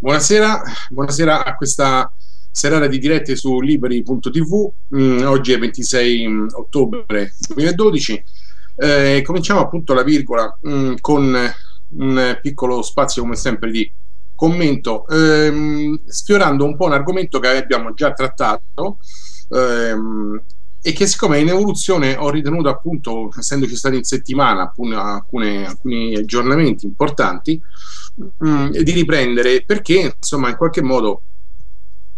Buonasera, buonasera a questa serata di dirette su liberi.tv. Mm, oggi è 26 mm, ottobre 2012. Eh, cominciamo appunto la virgola mm, con un piccolo spazio, come sempre, di commento, ehm, sfiorando un po' un argomento che abbiamo già trattato. Ehm, e che siccome in evoluzione ho ritenuto appunto, essendoci stati in settimana alcune, alcune, alcuni aggiornamenti importanti, mh, mm, di riprendere perché insomma in qualche modo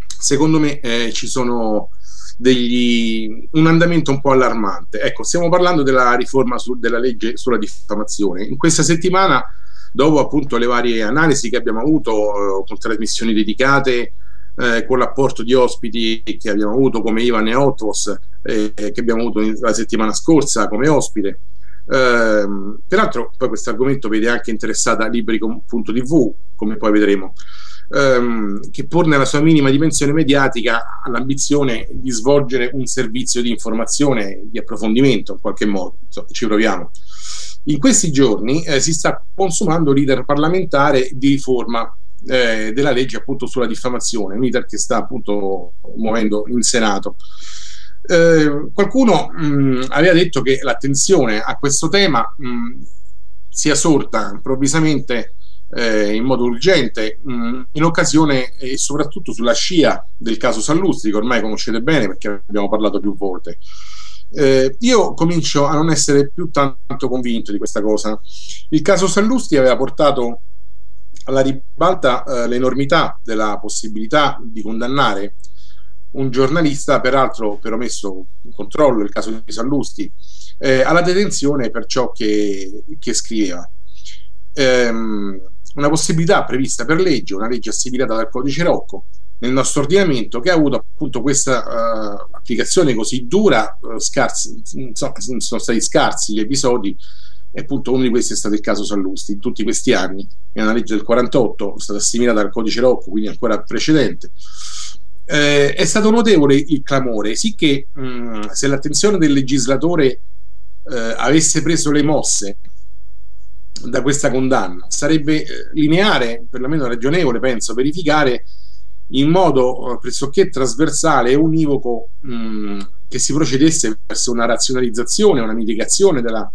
secondo me eh, ci sono degli, un andamento un po' allarmante. Ecco, stiamo parlando della riforma su, della legge sulla diffamazione. In questa settimana, dopo appunto le varie analisi che abbiamo avuto eh, con trasmissioni dedicate, eh, con l'apporto di ospiti che abbiamo avuto come Ivan e Otvos, eh, che abbiamo avuto la settimana scorsa come ospite, eh, peraltro poi questo argomento vede anche interessata Libri.tv, come poi vedremo, ehm, che pur nella sua minima dimensione mediatica ha l'ambizione di svolgere un servizio di informazione, di approfondimento in qualche modo, ci proviamo. In questi giorni eh, si sta consumando l'iter parlamentare di riforma eh, della legge appunto sulla diffamazione, un iter che sta appunto muovendo in Senato. Eh, qualcuno mh, mm, aveva detto che l'attenzione a questo tema mh, mm, sia sorta improvvisamente eh, in modo urgente mh, mm, in occasione e soprattutto sulla scia del caso Sallustri che ormai conoscete bene perché abbiamo parlato più volte. Eh, io comincio a non essere più tanto convinto di questa cosa. Il caso Sallustri aveva portato alla ribalta eh, l'enormità della possibilità di condannare un giornalista, peraltro per omesso controllo, il caso di Sallusti, eh, alla detenzione per ciò che, che scriveva. Ehm, una possibilità prevista per legge, una legge assimilata dal codice Rocco nel nostro ordinamento che ha avuto appunto questa uh, applicazione così dura, uh, scarsi, insomma, sono stati scarsi gli episodi e appunto uno di questi è stato il caso Sallusti. In tutti questi anni, è una legge del 48, è stata assimilata al codice Rocco, quindi ancora precedente. Eh, è stato notevole il clamore, sicché mh, mm, se l'attenzione del legislatore eh, avesse preso le mosse da questa condanna, sarebbe eh, lineare, perlomeno ragionevole, penso, verificare in modo eh, pressoché trasversale e univoco mh, mm, che si procedesse verso una razionalizzazione, una mitigazione della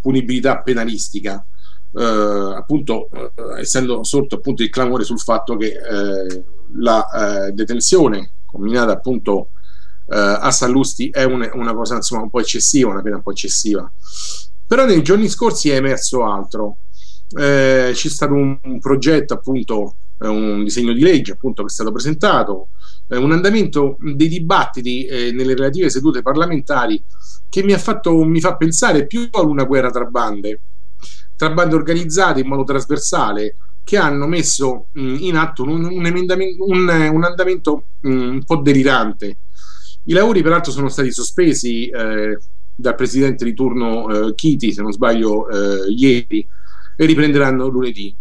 punibilità penalistica. Uh, appunto uh, essendo sorto appunto il clamore sul fatto che uh, la eh, detenzione combinata appunto eh, a Sallusti è un, una cosa insomma un po' eccessiva, una pena un po' eccessiva. Però nei giorni scorsi è emerso altro. Eh, c'è stato un, un progetto appunto, un disegno di legge appunto che è stato presentato, eh, un andamento dei dibattiti eh, nelle relative sedute parlamentari che mi fatto, mi fa pensare più a una guerra tra bande, tra bande organizzate in modo trasversale, che hanno messo mh, mm, in atto un, un, un, un andamento mh, mm, un po' delirante. I lavori peraltro sono stati sospesi eh, dal presidente di turno eh, Chiti, se non sbaglio, eh, ieri e riprenderanno lunedì.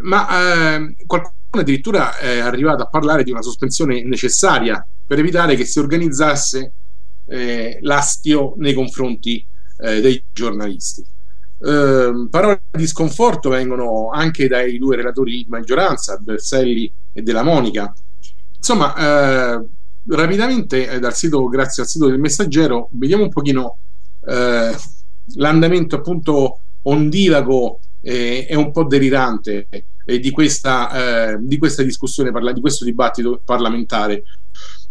Ma eh, qualcuno addirittura è arrivato a parlare di una sospensione necessaria per evitare che si organizzasse eh, l'astio nei confronti eh, dei giornalisti. Eh, parole di sconforto vengono anche dai due relatori di maggioranza, Berselli e Della Monica. Insomma, eh, rapidamente eh, dal sito, grazie al sito del messaggero, vediamo un pochino eh, l'andamento appunto ondivago e, e un po' delirante eh, di, questa, di questa discussione, di questo dibattito parlamentare.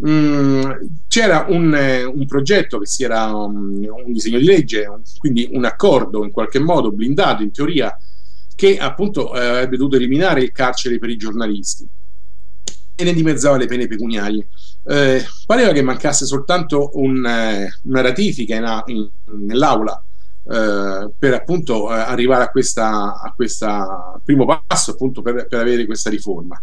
Mm, c'era un, eh, un, progetto che si era um, un disegno di legge, quindi un accordo in qualche modo blindato in teoria che appunto eh, avrebbe dovuto eliminare il carcere per i giornalisti. E ne dimezzava le pene pecuniarie. Eh, pareva che mancasse soltanto un, eh, una ratifica in, in, nell'aula eh, per appunto eh, arrivare a questa, a questa primo passo appunto per, per avere questa riforma.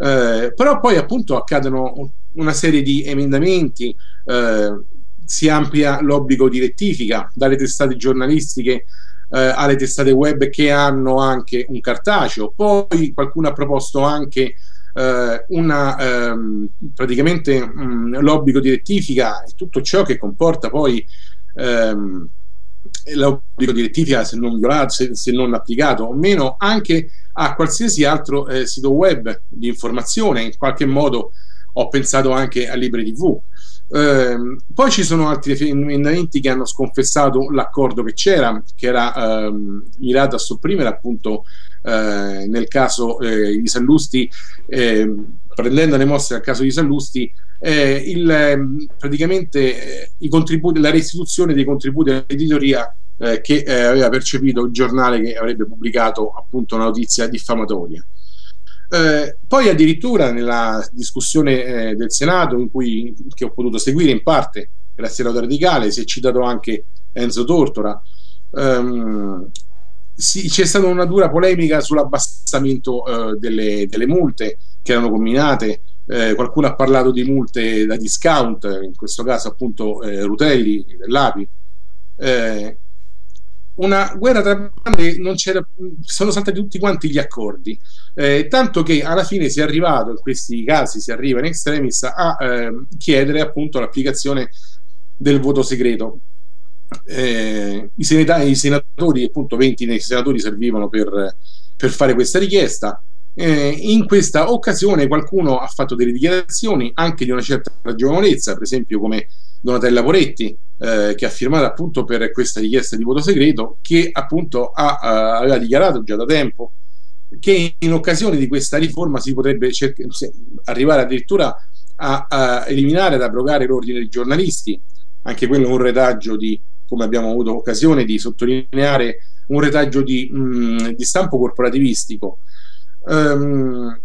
Eh, però poi appunto accadono una serie di emendamenti, eh, si amplia l'obbligo di rettifica dalle testate giornalistiche eh, alle testate web che hanno anche un cartaceo, poi qualcuno ha proposto anche eh, una, ehm, praticamente mh, l'obbligo di rettifica e tutto ciò che comporta poi ehm, l'obbligo di rettifica se non violato, se, se, non applicato o meno, anche a qualsiasi altro eh, sito web di informazione, in qualche modo ho pensato anche a Libre TV. Eh, poi ci sono altri emendamenti che hanno sconfessato l'accordo che c'era, che era ehm, mirato a sopprimere appunto eh, nel caso eh, di Sallusti, ehm, prendendo le mosse dal caso di Sallusti, eh, il, ehm, praticamente eh, la restituzione dei contributi all'editoria eh, che eh, aveva percepito il giornale che avrebbe pubblicato appunto una notizia diffamatoria. Eh, poi addirittura nella discussione eh, del Senato in cui, che ho potuto seguire in parte grazie alla radicale si è citato anche Enzo Tortora ehm, sì, c'è stata una dura polemica sull'abbassamento eh, delle, delle, multe che erano combinate eh, qualcuno ha parlato di multe da discount in questo caso appunto eh, Rutelli dell'API eh, una guerra tra bande non c'era, sono saltati tutti quanti gli accordi, eh, tanto che alla fine si è arrivato, in questi casi si arriva in extremis, a eh, chiedere appunto l'applicazione del voto segreto. Eh, i, senatori, i, senatori, appunto 20 senatori servivano per, per fare questa richiesta. Eh, in questa occasione qualcuno ha fatto delle dichiarazioni anche di una certa ragionevolezza, per esempio come Donatella Poretti, eh, che ha firmato appunto per questa richiesta di voto segreto, che appunto ha, uh, aveva dichiarato già da tempo che in occasione di questa riforma si potrebbe arrivare addirittura a, a, eliminare, ad abrogare l'ordine dei giornalisti, anche quello è un retaggio di, come abbiamo avuto occasione di sottolineare, un retaggio di, mh, mm, di stampo corporativistico. Um,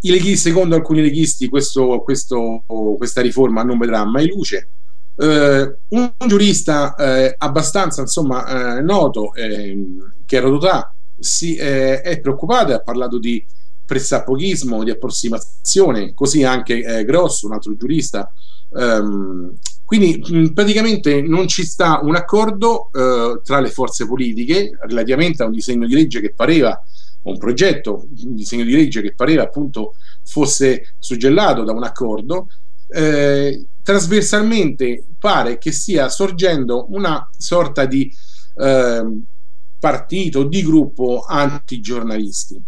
i leghisti, secondo alcuni leghisti, questo, questo, questa riforma non vedrà mai luce eh, un giurista eh, abbastanza insomma, eh, noto, ehm, che era Rodotà, si, eh, è preoccupato e ha parlato di pressapochismo, di approssimazione, così anche eh, Grosso, un altro giurista. Um, quindi mh, praticamente non ci sta un accordo uh, tra le forze politiche relativamente a un disegno di legge che pareva, un progetto, un disegno di legge che pareva appunto fosse suggellato da un accordo eh, trasversalmente pare che stia sorgendo una sorta di eh, partito, di gruppo antigiornalisti.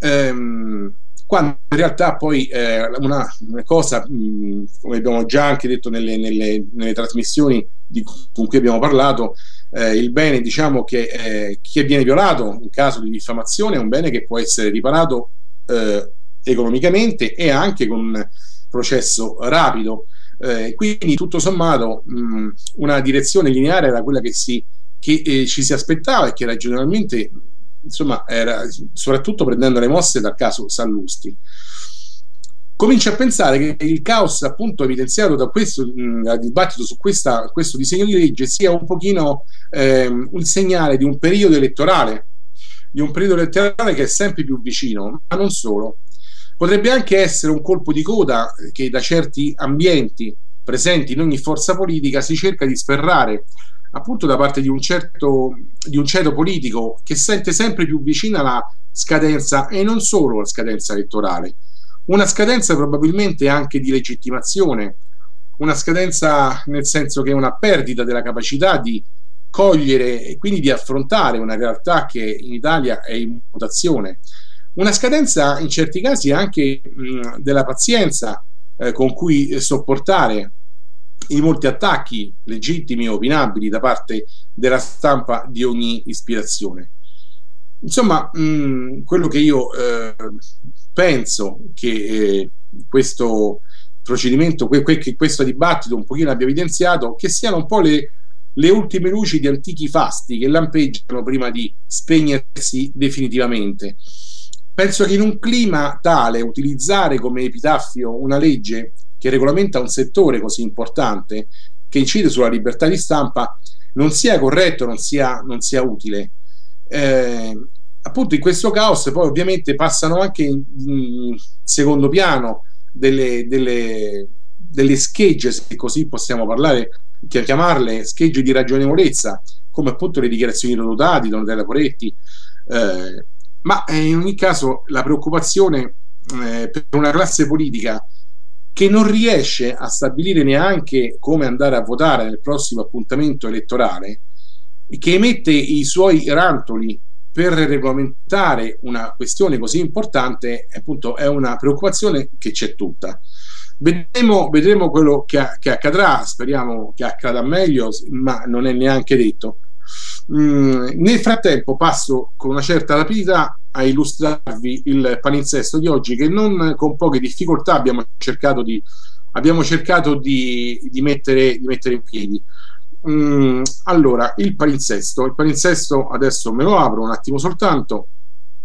Ehm, quando in realtà poi eh, una, una, cosa, mh, come abbiamo già anche detto nelle, nelle, nelle trasmissioni di, con cui abbiamo parlato, eh, il bene diciamo che eh, chi viene violato in caso di diffamazione è un bene che può essere riparato eh, economicamente e anche con processo rapido. Eh, quindi tutto sommato mh, una direzione lineare era quella che, si, che eh, ci si aspettava e che ragionevolmente insomma era soprattutto prendendo le mosse dal caso Sallusti comincia a pensare che il caos appunto evidenziato da questo mh, dibattito su questa, questo disegno di legge sia un pochino ehm, un segnale di un periodo elettorale di un periodo elettorale che è sempre più vicino ma non solo Potrebbe anche essere un colpo di coda che da certi ambienti presenti in ogni forza politica si cerca di sferrare appunto da parte di un certo di un ceto politico che sente sempre più vicina la scadenza e non solo la scadenza elettorale, una scadenza probabilmente anche di legittimazione, una scadenza nel senso che è una perdita della capacità di cogliere e quindi di affrontare una realtà che in Italia è in mutazione una scadenza in certi casi anche mh, della pazienza eh, con cui sopportare i molti attacchi legittimi e opinabili da parte della stampa di ogni ispirazione. Insomma, mh, quello che io eh, penso che eh, questo procedimento, que, que, che questo dibattito un pochino abbia evidenziato, che siano un po' le, le ultime luci di antichi fasti che lampeggiano prima di spegnersi definitivamente. Penso che in un clima tale utilizzare come epitaffio una legge che regolamenta un settore così importante, che incide sulla libertà di stampa, non sia corretto, non sia, non sia utile. Eh, appunto in questo caos poi ovviamente passano anche in, in secondo piano delle, delle, delle schegge, se così possiamo parlare, chiamarle schegge di ragionevolezza, come appunto le dichiarazioni di Rodotati, Donatella Poretti, eh, ma eh, in ogni caso la preoccupazione eh, per una classe politica che non riesce a stabilire neanche come andare a votare nel prossimo appuntamento elettorale che emette i suoi rantoli per regolamentare una questione così importante appunto è una preoccupazione che c'è tutta. Vedremo, vedremo quello che, che, accadrà, speriamo che accada meglio, ma non è neanche detto. Mm, nel frattempo passo con una certa rapidità a illustrarvi il palinsesto di oggi che non con poche difficoltà abbiamo cercato di, abbiamo cercato di, di, mettere, di mettere in piedi. Mm, allora, il palinsesto. Il palinsesto adesso me lo apro un attimo soltanto.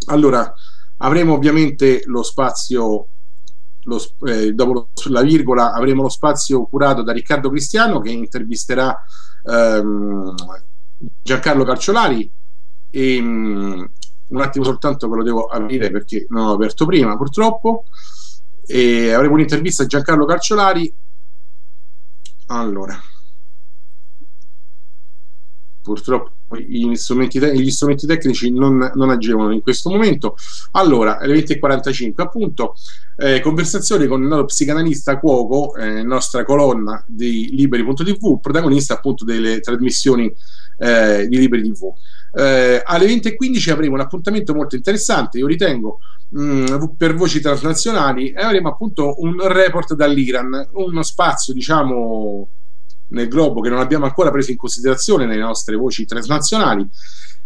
Allora, avremo ovviamente lo spazio, lo, eh, dopo la virgola, avremo lo spazio curato da Riccardo Cristiano che intervisterà ehm, Giancarlo Carciolari. E, um, un attimo soltanto che lo devo aprire perché non l'ho aperto prima, purtroppo. E avremo un'intervista a Giancarlo Carciolari. Allora purtroppo gli strumenti, gli strumenti tecnici non, non, agevolano in questo momento. Allora, alle 20.45 appunto, eh, conversazione con il noto psicanalista Cuoco, eh, nostra colonna di Liberi.tv, protagonista appunto delle trasmissioni eh, di Liberi TV. Eh, alle 20.15 avremo un appuntamento molto interessante, io ritengo, mh, mm, per voci transnazionali e avremo appunto un report dall'Iran, uno spazio diciamo nel globo che non abbiamo ancora preso in considerazione nelle nostre voci transnazionali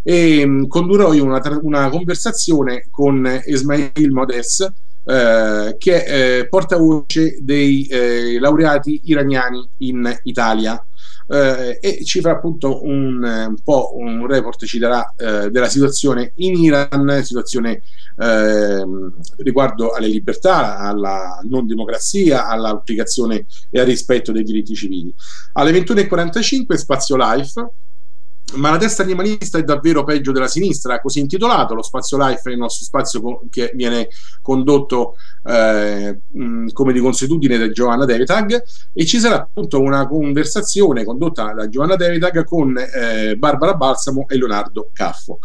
e mm, condurrò io una, una, conversazione con Ismail Modes eh, che è eh, portavoce dei eh, laureati iraniani in Italia eh, e ci farà appunto un, un, po' un report ci darà eh, della situazione in Iran situazione eh, riguardo alle libertà, alla non democrazia, all'applicazione e al rispetto dei diritti civili. Alle 21.45 Spazio Life ma la destra animalista è davvero peggio della sinistra, così intitolato. Lo spazio life è il nostro spazio che viene condotto eh, come di consuetudine da Giovanna Devitag e ci sarà appunto una conversazione condotta da Giovanna Devitag con eh, Barbara Balsamo e Leonardo Caffo.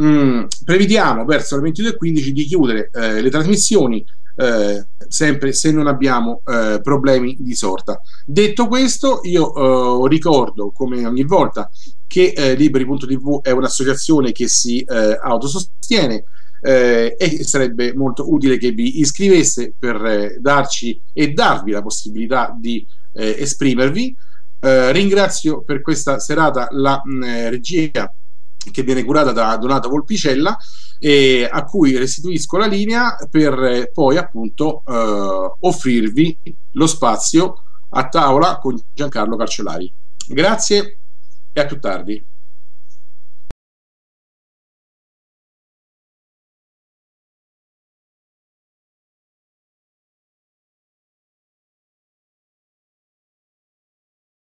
Mm, prevediamo verso le 22.15 di chiudere eh, le trasmissioni eh, sempre se non abbiamo eh, problemi di sorta. Detto questo, io eh, ricordo come ogni volta che eh, Liberi.tv è un'associazione che si eh, autosostiene e sarebbe molto utile che vi iscrivesse per darci e darvi la possibilità di esprimervi. ringrazio per questa serata la mh, regia che viene curata da Donato Volpicella e a cui restituisco la linea per eh, poi appunto eh, offrirvi lo spazio a tavola con Giancarlo Carcellari. Grazie e a più tardi.